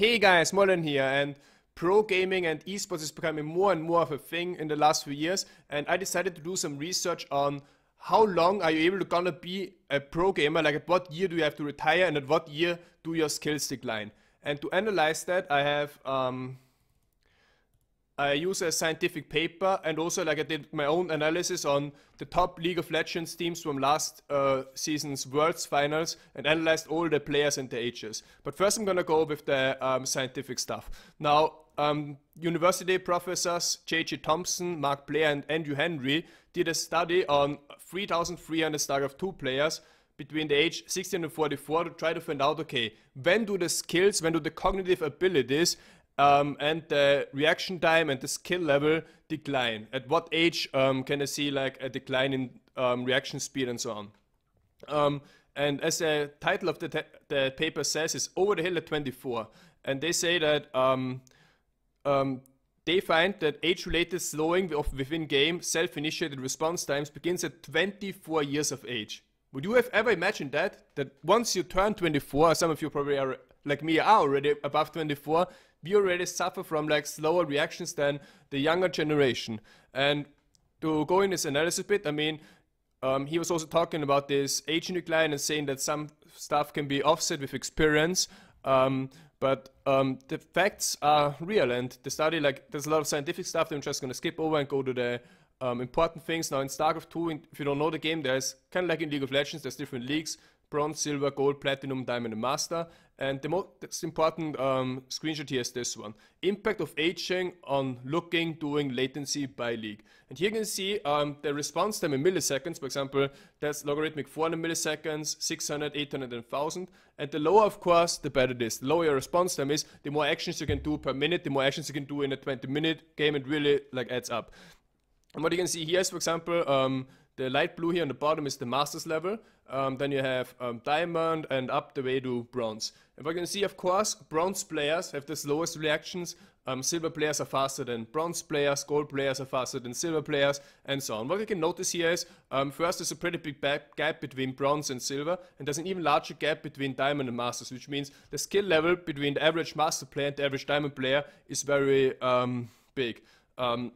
Hey guys, Moldran here, and pro gaming and esports is becoming more and more of a thing in the last few years. And I decided to do some research on how long are you able to gonna be a pro gamer? Like at what year do you have to retire, and at what year do your skills decline? And to analyze that, I have um, I use a scientific paper and also like I did my own analysis on the top League of Legends teams from last uh, season's Worlds finals and analyzed all the players and the ages. But first I'm gonna go with the um, scientific stuff. Now, um, university professors J.J. Thompson, Mark Blair and Andrew Henrey did a study on 3,300 StarCraft 2 players between the age 16 and 44 to try to find out, okay, when do the skills, when do the cognitive abilities um, and the reaction time and the skill level decline? At what age um, can I see like a decline in um, reaction speed and so on? Um, and as the title of the, the paper says, is over the hill at 24. And they say that um, um, they find that age-related slowing of within game self-initiated response times begins at 24 years of age. Would you have ever imagined that? That once you turn 24, some of you probably are like me are already above 24, we already suffer from like slower reactions than the younger generation. And to go in this analysis bit, I mean, um, he was also talking about this aging decline and saying that some stuff can be offset with experience. Um, but um, the facts are real, and the study, like, there's a lot of scientific stuff that I'm just going to skip over and go to the um, important things. Now, in StarCraft 2, if you don't know the game, there's kind of like in League of Legends, there's different leagues bronze, silver, gold, platinum, diamond, and master. And the most important um, screenshot here is this one. Impact of aging on looking, doing, latency by league. And here you can see um, the response time in milliseconds. For example, that's logarithmic 400 milliseconds, 600, 800, and 1000. And the lower, of course, the better it is. The lower your response time is, the more actions you can do per minute, the more actions you can do in a 20 minute game. It really like adds up. And what you can see here is, for example, um, the light blue here on the bottom is the master's level. Um, then you have um, diamond and up the way to bronze. And we can see, of course, bronze players have the slowest reactions. Um, silver players are faster than bronze players, gold players are faster than silver players, and so on. What you can notice here is, um, first there's a pretty big gap between bronze and silver, and there's an even larger gap between diamond and masters, which means the skill level between the average master player and the average diamond player is very um, big. Um,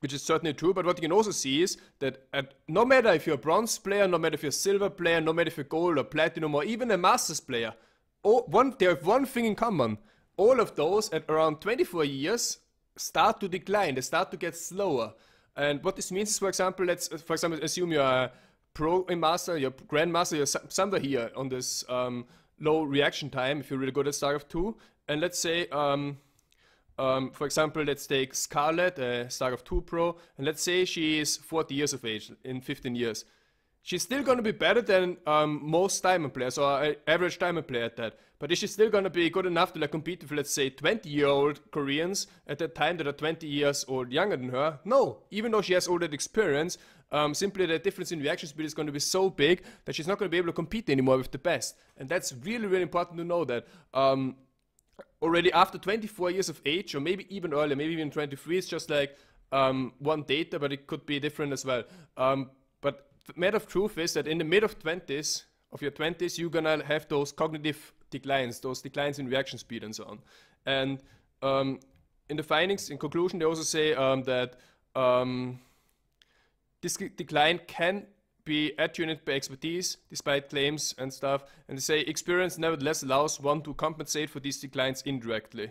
which is certainly true. But what you can also see is that at, no matter if you're a bronze player, no matter if you're a silver player, no matter if you're gold or platinum or even a masters player, all, one, they have one thing in common. All of those at around 24 years start to decline. They start to get slower. And what this means is, for example, let's for example assume you're a pro master, you're grandmaster, you're somewhere here on this um, low reaction time if you're really good at StarCraft 2. And let's say um, um, for example, let's take Scarlett, a StarCraft 2 Pro, and let's say she is 40 years of age in 15 years. She's still going to be better than um, most Diamond players or average Diamond player at that. But is she still going to be good enough to like compete with, let's say, 20-year-old Koreans at that time that are 20 years old younger than her? No. Even though she has all that experience, um, simply the difference in reaction speed is going to be so big that she's not going to be able to compete anymore with the best. And that's really, really important to know that. Um, already after 24 years of age, or maybe even earlier, maybe even 23, it's just like um, one data, but it could be different as well. Um, but the matter of truth is that in the mid of 20s, of your 20s, you're gonna have those cognitive declines, those declines in reaction speed and so on. And um, in the findings, in conclusion, they also say um, that um, this decline can be attenuated by expertise, despite claims and stuff. And they say experience nevertheless allows one to compensate for these declines indirectly.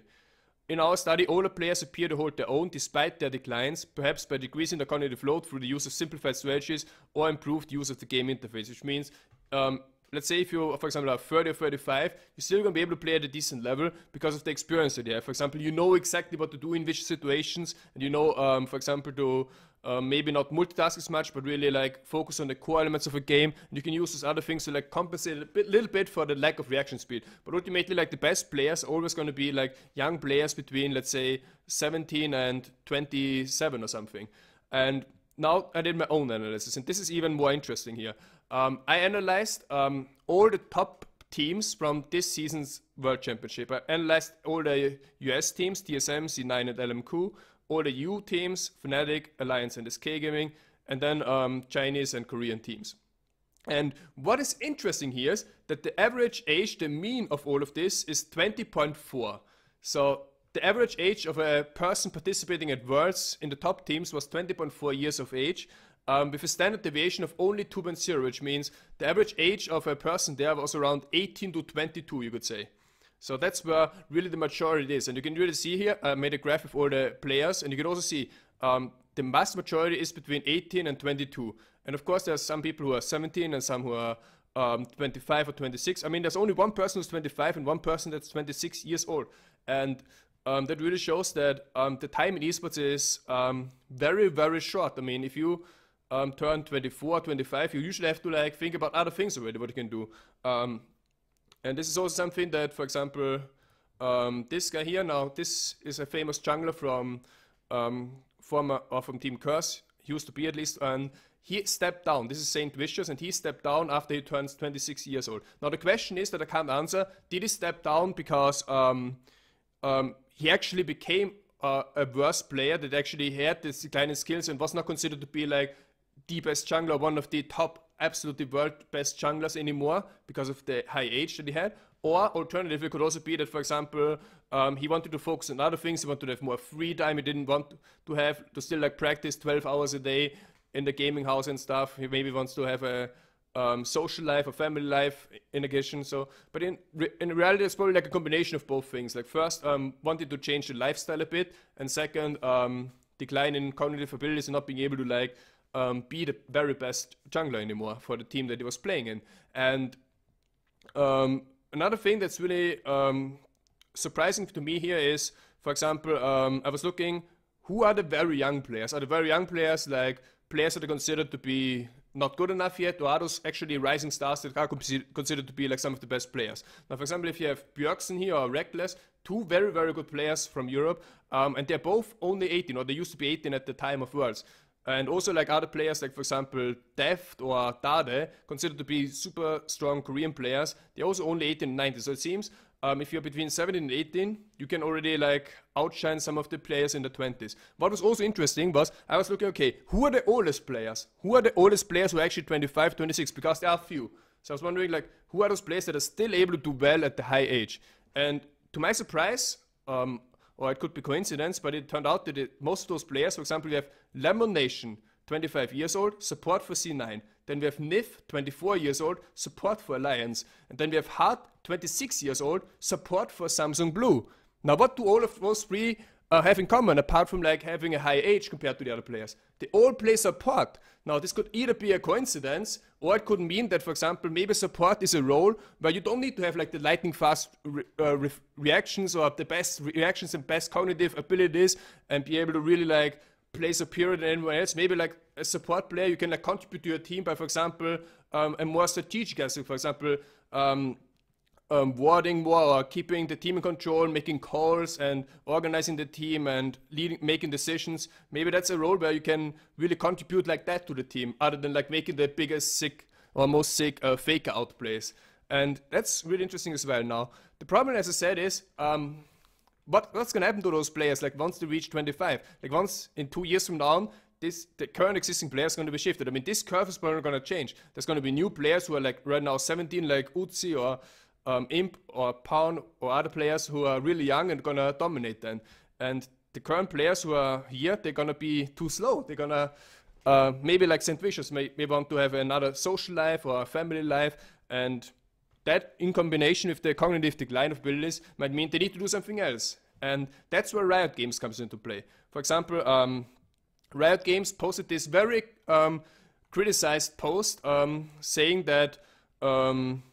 In our study, older players appear to hold their own despite their declines, perhaps by decreasing the cognitive load through the use of simplified strategies or improved use of the game interface, which means um, let's say if you, for example, are 30 or 35, you're still going to be able to play at a decent level because of the experience that you have. For example, you know exactly what to do in which situations, and you know, um, for example, to um, maybe not multitask as much, but really like focus on the core elements of a game. And you can use those other things to like compensate a bit, little bit for the lack of reaction speed. But ultimately, like the best players are always going to be like young players between, let's say, 17 and 27 or something. And now I did my own analysis, and this is even more interesting here. Um, I analyzed um, all the top teams from this season's World Championship. I analyzed all the US teams, TSM, C9, and LMQ, all the EU teams, Fnatic, Alliance, and SK Gaming, and then um, Chinese and Korean teams. And what is interesting here is that the average age, the mean of all of this is 20.4. So the average age of a person participating at Worlds in the top teams was 20.4 years of age, um, with a standard deviation of only 2.0, which means the average age of a person there was around 18 to 22, you could say. So that's where really the majority is. And you can really see here, I made a graph of all the players, and you can also see um, the vast majority is between 18 and 22. And of course, there's some people who are 17 and some who are um, 25 or 26. I mean, there's only one person who's 25 and one person that's 26 years old. And um, that really shows that um, the time in esports is um, very, very short. I mean, if you um, turn 24, 25, you usually have to like think about other things already, what you can do. Um, and this is also something that, for example, um, this guy here now, this is a famous jungler from former or from Team Curse, he used to be at least, and he stepped down. This is Saintvicious, and he stepped down after he turns 26 years old. Now the question is that I can't answer: Did he step down because um, um, he actually became uh, a worse player that actually had this declining skills and was not considered to be like the best jungler, one of the top absolutely world best junglers anymore because of the high age that he had. Or alternatively, it could also be that, for example, um, he wanted to focus on other things. He wanted to have more free time. He didn't want to have to still like practice 12 hours a day in the gaming house and stuff. He maybe wants to have a um, social life or family life in addition. So, but in re in reality, it's probably like a combination of both things. Like first, um, wanted to change the lifestyle a bit, and second, um, decline in cognitive abilities and not being able to like um, be the very best jungler anymore for the team that he was playing in. And um, another thing that's really um, surprising to me here is, for example, um, I was looking who are the very young players. Are the very young players like players that are considered to be not good enough yet, or are those actually rising stars that are considered to be like some of the best players? Now, for example, if you have Bjergsen here or Rekkles, two very, very good players from Europe, um, and they're both only 18, or they used to be 18 at the time of Worlds. And also like other players, like for example, Deft or Dade, considered to be super strong Korean players, they're also only 18 and 19. So it seems um, if you're between 17 and 18, you can already like outshine some of the players in the 20s. What was also interesting was I was looking, okay, who are the oldest players? Who are the oldest players who are actually 25, 26? Because there are few. So I was wondering, like, who are those players that are still able to do well at the high age? And to my surprise, um, or it could be coincidence, but it turned out that it, most of those players, for example, we have LemonNation, 25 years old, support for C9. Then we have Nyph, 24 years old, support for Alliance. And then we have Heart, 26 years old, support for Samsung Blue. Now, what do all of those three uh, have in common, apart from like having a high age compared to the other players? They all play support. Now, this could either be a coincidence, or it could mean that, for example, maybe support is a role where you don't need to have like the lightning fast re uh, re reactions or the best reactions and best cognitive abilities and be able to really like play superior than anyone else. Maybe like a support player, you can like contribute to your team by, for example, um, a more strategic aspect. For example, um, um, warding more or keeping the team in control, making calls and organizing the team and leading, making decisions. Maybe that's a role where you can really contribute like that to the team, other than like making the biggest sick or most sick uh, faker outplays. And that's really interesting as well. Now, the problem, as I said, is um, what, what's going to happen to those players? Like once they reach 25, like once in two years from now, this the current existing players going to be shifted. I mean, this curve is probably going to change. There's going to be new players who are like right now 17, like Uzi or um, Imp or Pawn or other players who are really young and gonna dominate then. And the current players who are here, they're gonna be too slow. They're gonna uh, maybe like Saintvicious may, may want to have another social life or a family life, and that in combination with the cognitive decline of abilities might mean they need to do something else. And that's where Riot Games comes into play. For example, um, Riot Games posted this very um, criticized post um, saying that um,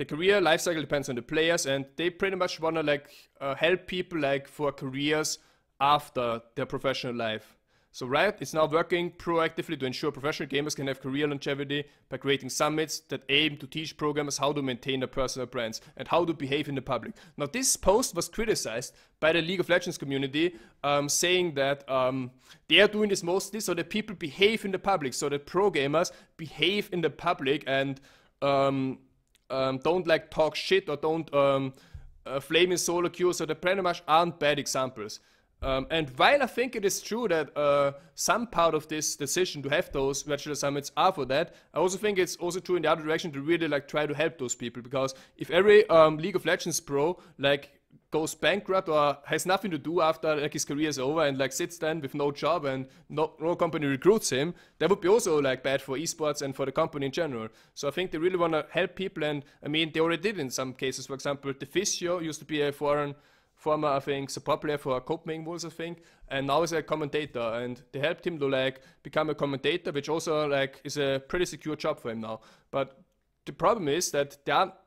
the career life cycle depends on the players and they pretty much want to like uh, help people like for careers after their professional life. So riot is now working proactively to ensure professional gamers can have career longevity by creating summits that aim to teach programmers how to maintain their personal brands and how to behave in the public. Now this post was criticized by the league of legends community um, saying that um, they are doing this mostly so that people behave in the public so that pro gamers behave in the public and um, um, don't like talk shit or don't um, uh, flame in solo queue. So pretty much aren't bad examples. Um, and while I think it is true that uh, some part of this decision to have those virtual summits are for that, I also think it's also true in the other direction to really like try to help those people because if every um, League of Legends pro like goes bankrupt or has nothing to do after like his career is over and like sits then with no job and no, no company recruits him, that would be also like bad for esports and for the company in general. So I think they really want to help people and I mean they already did in some cases. For example, the Deficio used to be a foreign former, I think, support player for Copenhagen Wolves, I think, and now is a commentator. And they helped him to like become a commentator, which also like is a pretty secure job for him now. But the problem is that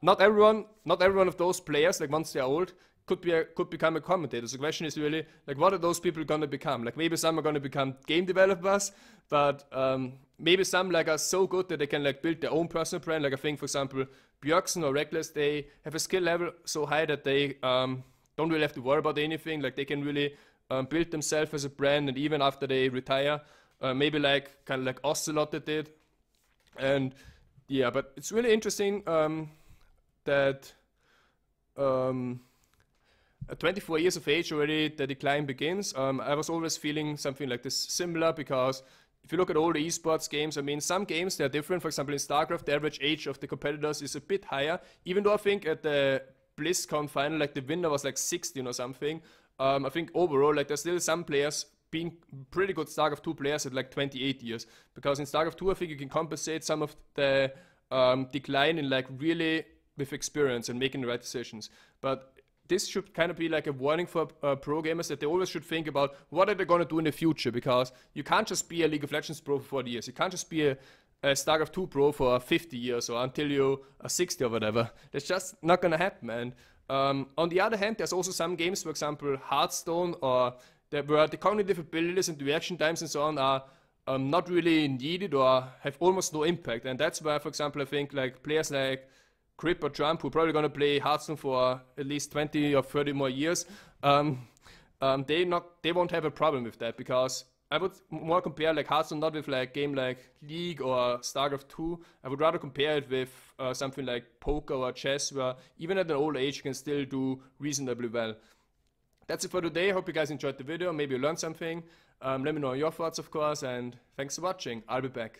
not everyone, not every one of those players, like once they're old, could be a, could become a commentator. So the question is really like, what are those people gonna become? Like maybe some are gonna become game developers, but um, maybe some like are so good that they can like build their own personal brand. Like I think, for example, Bjergsen or Rekkles, they have a skill level so high that they um, don't really have to worry about anything. Like they can really um, build themselves as a brand, and even after they retire, uh, maybe like kind of like Ocelote did. And yeah, but it's really interesting um, that um, at 24 years of age already the decline begins. Um, I was always feeling something like this similar because if you look at all the esports games, I mean, some games they're different. For example, in StarCraft, the average age of the competitors is a bit higher, even though I think at the BlizzCon final, like the winner was like 16 or something. Um, I think overall, like there's still some players being pretty good StarCraft 2 players at like 28 years. Because in StarCraft 2, I think you can compensate some of the um, decline in like really with experience and making the right decisions. But this should kind of be like a warning for uh, pro gamers that they always should think about what are they going to do in the future because you can't just be a League of Legends pro for 40 years. You can't just be a, a StarCraft 2 Pro for 50 years or until you are 60 or whatever. That's just not gonna happen, man. Um, on the other hand, there's also some games, for example, Hearthstone, or that where the cognitive abilities and reaction times and so on are um, not really needed or have almost no impact. And that's why, for example, I think like players like Kripp or Trump, who are probably going to play Hearthstone for at least 20 or 30 more years, um, um, they not they won't have a problem with that because I would more compare like Hearthstone not with like game like League or StarCraft 2. I would rather compare it with uh, something like poker or chess, where even at an old age you can still do reasonably well. That's it for today. Hope you guys enjoyed the video. Maybe you learned something. Um, let me know your thoughts, of course, and thanks for watching. I'll be back.